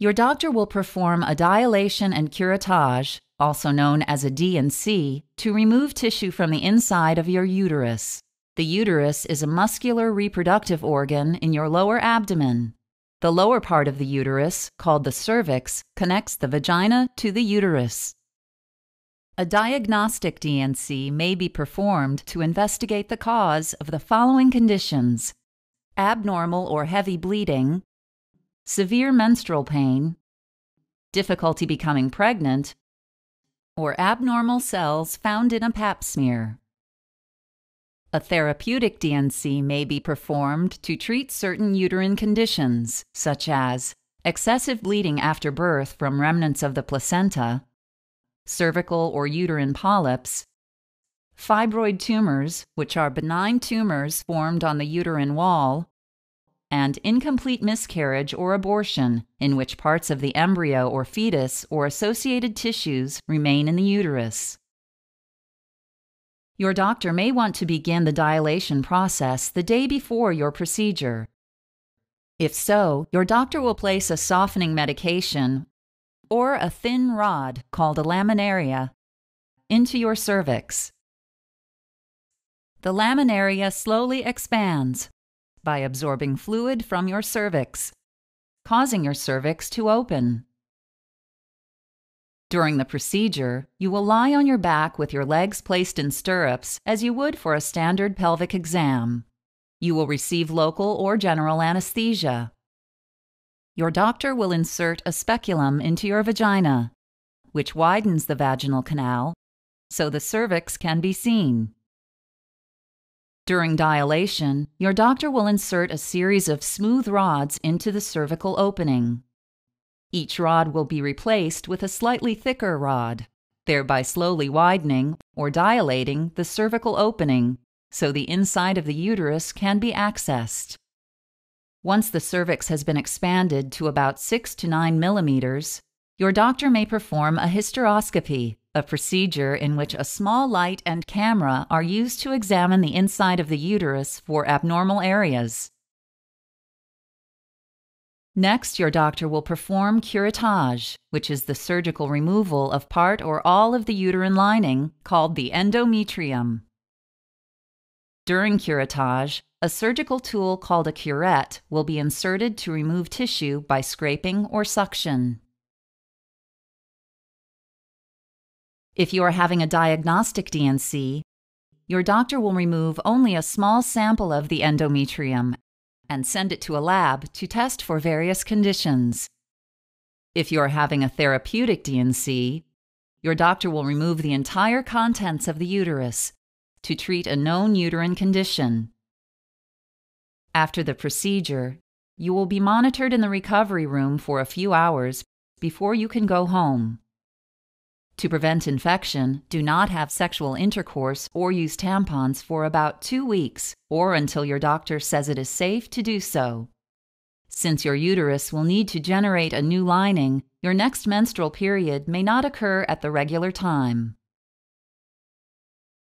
Your doctor will perform a dilation and curettage, also known as a D&C, to remove tissue from the inside of your uterus. The uterus is a muscular reproductive organ in your lower abdomen. The lower part of the uterus, called the cervix, connects the vagina to the uterus. A diagnostic D&C may be performed to investigate the cause of the following conditions abnormal or heavy bleeding, severe menstrual pain, difficulty becoming pregnant, or abnormal cells found in a pap smear. A therapeutic D&C may be performed to treat certain uterine conditions, such as excessive bleeding after birth from remnants of the placenta, cervical or uterine polyps, fibroid tumors, which are benign tumors formed on the uterine wall, and incomplete miscarriage or abortion, in which parts of the embryo or fetus or associated tissues remain in the uterus. Your doctor may want to begin the dilation process the day before your procedure. If so, your doctor will place a softening medication or a thin rod called a laminaria into your cervix. The laminaria slowly expands by absorbing fluid from your cervix, causing your cervix to open. During the procedure, you will lie on your back with your legs placed in stirrups as you would for a standard pelvic exam. You will receive local or general anesthesia. Your doctor will insert a speculum into your vagina, which widens the vaginal canal so the cervix can be seen. During dilation, your doctor will insert a series of smooth rods into the cervical opening. Each rod will be replaced with a slightly thicker rod, thereby slowly widening or dilating the cervical opening so the inside of the uterus can be accessed. Once the cervix has been expanded to about 6 to 9 millimeters, your doctor may perform a hysteroscopy, a procedure in which a small light and camera are used to examine the inside of the uterus for abnormal areas. Next, your doctor will perform curettage, which is the surgical removal of part or all of the uterine lining called the endometrium. During curettage, a surgical tool called a curette will be inserted to remove tissue by scraping or suction. If you are having a diagnostic D&C, your doctor will remove only a small sample of the endometrium and send it to a lab to test for various conditions. If you are having a therapeutic D&C, your doctor will remove the entire contents of the uterus to treat a known uterine condition. After the procedure, you will be monitored in the recovery room for a few hours before you can go home. To prevent infection, do not have sexual intercourse or use tampons for about two weeks or until your doctor says it is safe to do so. Since your uterus will need to generate a new lining, your next menstrual period may not occur at the regular time.